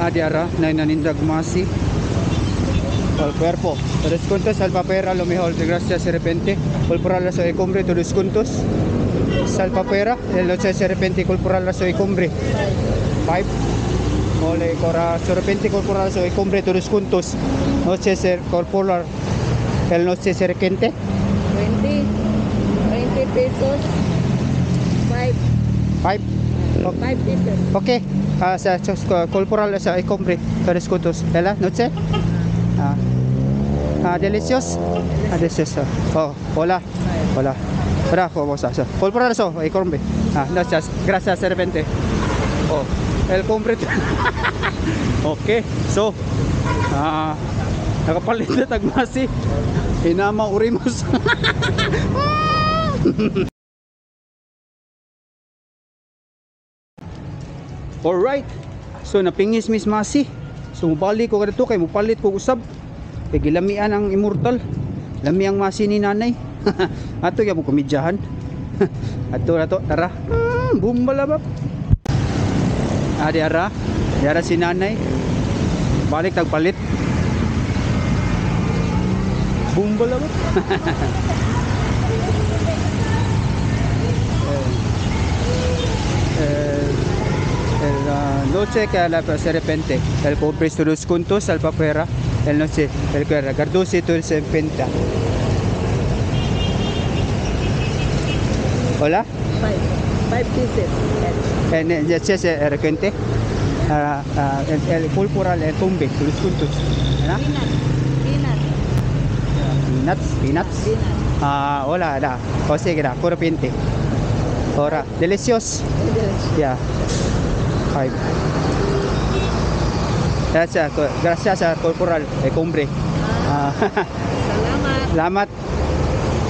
Adiara, na nanindag masi. Al cuerpo. Tres puntos al papera, lo mejor de gracias de repente. Culpural la soy cumbre, todos puntos. Sal papera, el noche de repente culpural la soy cumbre. Five. Ole, cora, de repente culpural la soy cumbre, todos puntos. Noche ser corporal. El noche de repente. 20. 20 pesos. 5. Five. 5 pesos. Okay. Ah, sa, sa, sa corporal sa ikombre, tres puntos. Ela, noche. Ah. Ah, delicious. Ah, delicious. Oh, hola. Hola. Hola, ¿cómo estás? Corporal so, ikombre. Ah, gracias. Gracias, de repente. Oh, el kombre. okay. So, ah, nakapalit na tagmasi. Hinama urimos. Alright. So napingis mis masi. So mubalik ko kadto kay mupalit ko usab. Kay gilamian ang immortal. Lami ang masi ni nanay. Ato ya mo komedyahan. Ato na to, tara. Hmm, bumbalabap. Ah, di ara. Di ara si nanay. Balik tagpalit. Bumbalabap. eh, el ah, noche que la de repente el compres todos juntos al papera el noche el que regardosi todo se penta hola 5. 5 pieces. en el de repente el, pulporal el tumbe todos juntos ¿verdad? Peanut. Peanut. peanuts peanuts Peanut. ah hola da o sea que da ahora delicioso Ya. Five. Gracias, co- gracias a Corporal eh, Cumbre. Ah, Salamat. salamat.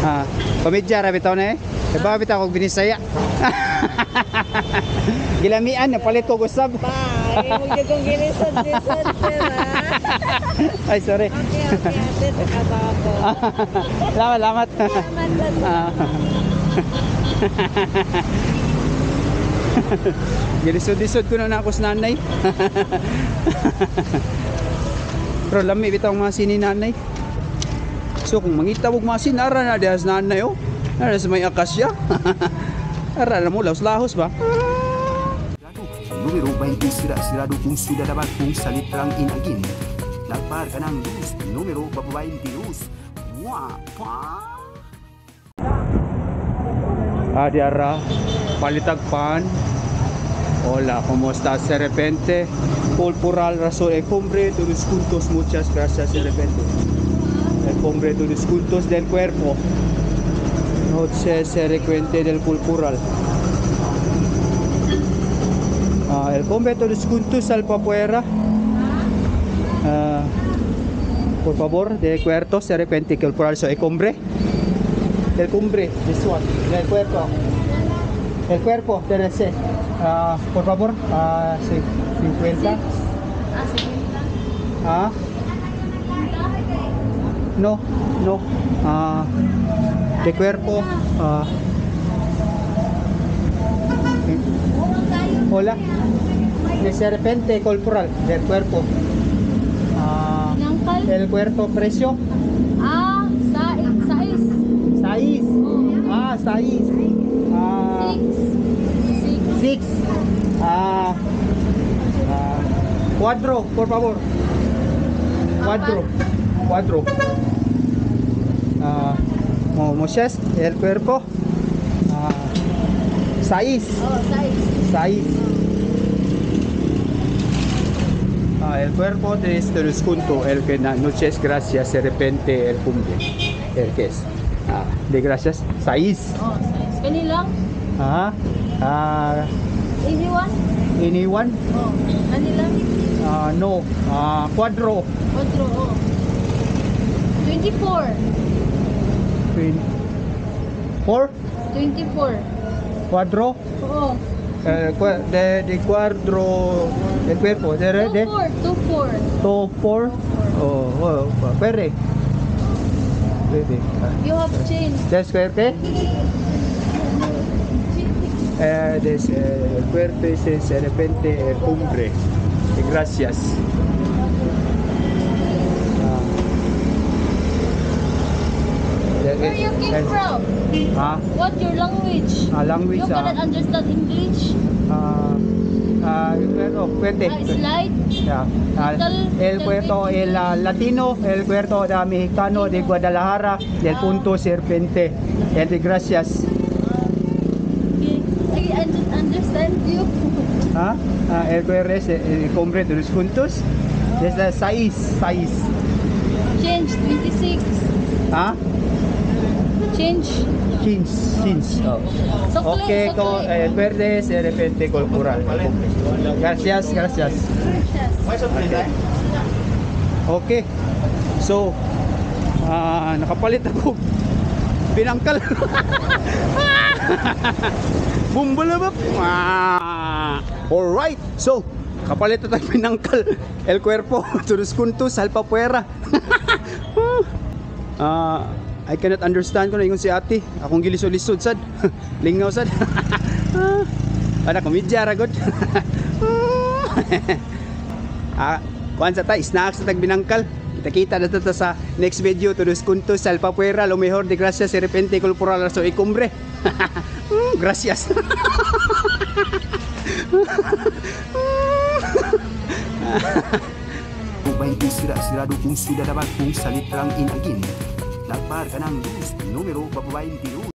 Ah, komedya ra bitaw na eh. Iba bitaw kog binisaya. Gilamian na palit ko usab. Bye. Huwag kong ginisod-lisod, sir, ha? Ay sorry. Okay, okay. Ate, takaba ako. salamat, salamat. Salamat, salamat. Ah. Gilisod-lisod ko na na ako sa nanay. Pero lami bitaw mga sini nanay. So kung mangita og mga sinara na dihas nanay oh. Nara sa may akasya. Ara na mo lahos-lahos ba? Numero 20 sira-sirado kung sudah dapat kung salitrang inagin. Lapar ka ng luz, numero bababaeng dirus. Wapa! Adi ara palitagpan. Hola, ¿cómo estás? De repente, corporal razón el cumbre de los cultos, muchas gracias de repente. El cumbre de los cultos del cuerpo. Noche se recuente del corporal. Ah, el cumbre de los cultos al papuera. Ah, por favor, de cuarto se repente que el corporal soy cumbre. El cumbre, this one, del cuerpo. El cuerpo, TRC. Ah, por favor, a ah, 50. ¿A No, no. De cuerpo. Hola. De serpente corporal, del cuerpo. Ah, el cuerpo precio. Ah, 6. 6. Ah, 6. Cuatro, por favor. Cuatro. Cuatro. Ah, mo- Moses, el cuerpo. Ah, seis. Oh. Seis. Ah, el cuerpo de este junto, el que na noches gracias, de repente el cumple. El que es. Ah, de gracias. Seis. Oh, size. Kani lang? Ah, ah, Easy one? anyone? Oh, kani lang? Ah, no. Ah, cuatro. Otro, oh. 24. Twen- Four. 24. Cuatro. Oo. Cua- de, de cuadro del cuerpo. De, de, de 24. 24. to four. Oh, oh, pwede. Pwede. You have changed. ¿Des cuerpo? Eh, des, eh, el cuerpo es de repente el cumbre. Gracias. Ah. Where you came from? Ha? What your language? Ah, language, You ah. cannot understand English? Ah, ah. Ah, slide? Yeah. Ah, el Puerto el ah, Latino, el Puerto de Mexicano de Guadalajara, del Ah. Punto Serpente. De Gracias. ¿Ah? Ah, el QRS, el Combre de los Juntos. Desde 6, 6. Change 26. ¿Ah? Change. Chins, chins. Oh. Sokle, Okay, sokle. ko, el verde es el repente corporal. Gracias, gracias. Okay. Okay. So, ah nakapalit ako. Pinangkal. Bumbalabap. Ah. Alright. So, kapalit tayo pinangkal. El cuerpo, turus kuntus, alpa puera. Ah, I cannot understand ko na ingon si ate. Akong gilisod-lisod sad. Lingaw sad. Ah, Ana komedya ra gud. ah, kuan sa ta snacks sa tagbinangkal. Kita-kita na to sa next video Todos kuntos sa Alpapuera Lo mejor de gracias de repente corporal so ikumbre Mm, gracias. Ubay ang sira-sirado kung sudadabag kung salitrang inagin. Lagpar ka ng numero, papabayin din.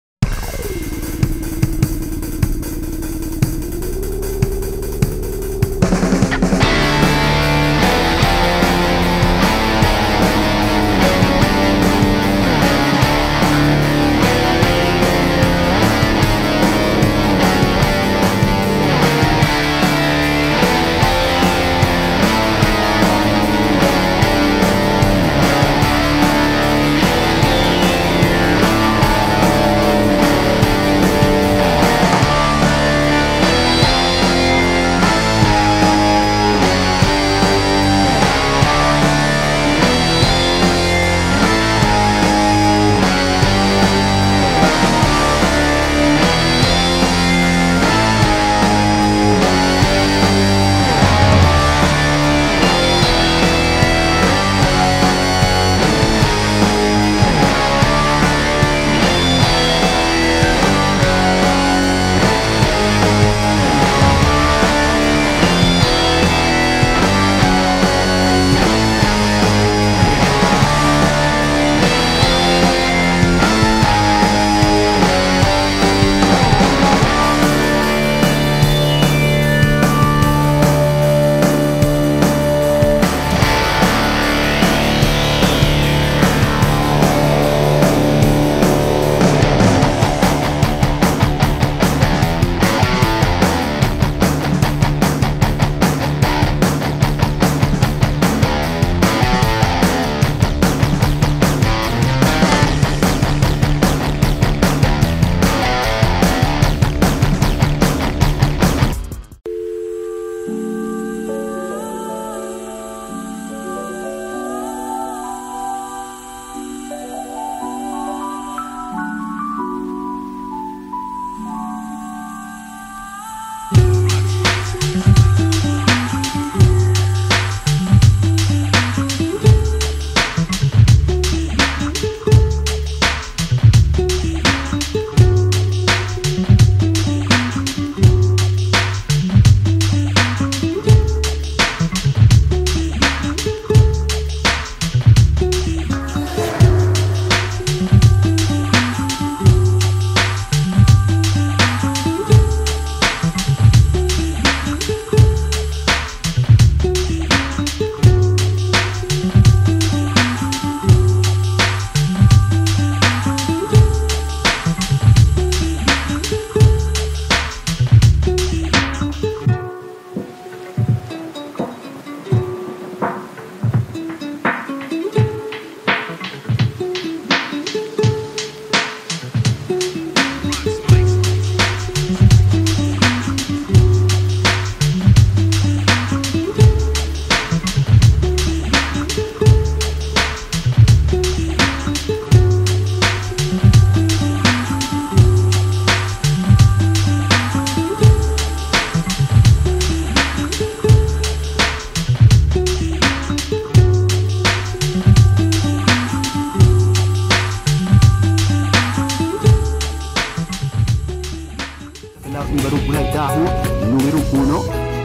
adalah baru bulan tahu nomor uno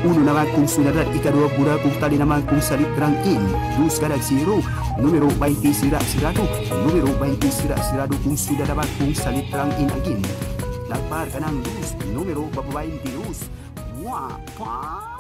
uno nama kung sudah ika dua bura tali nama kung kumsalit rangin dua sekarang siru nomor baiti sirak siradu nomor baiti sirak siradu kung salib terang rangin lagi lapar kanang dus nomor bapa baiti dus wah pah